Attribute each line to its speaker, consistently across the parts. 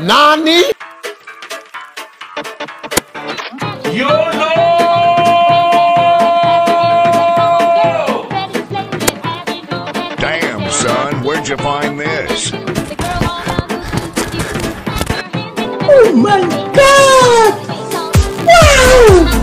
Speaker 1: Nani?
Speaker 2: Damn, son, where'd you find this?
Speaker 1: Oh my god! Wow!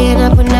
Speaker 3: Staying up
Speaker 4: when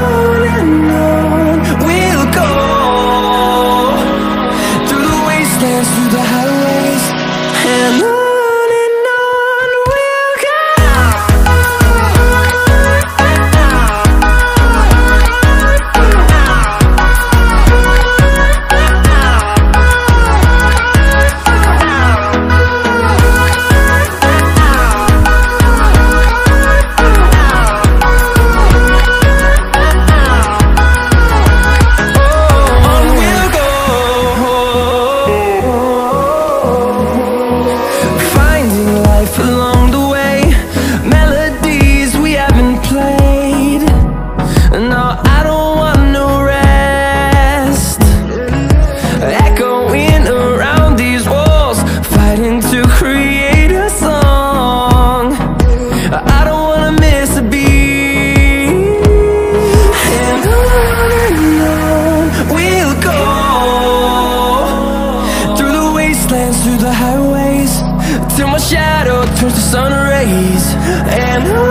Speaker 4: And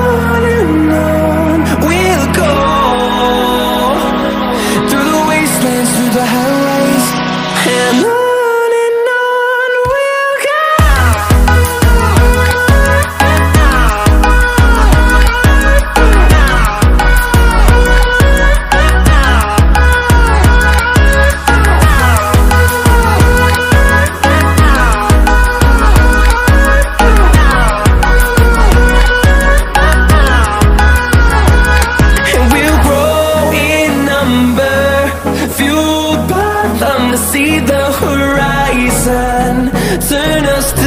Speaker 4: see the horizon, turn us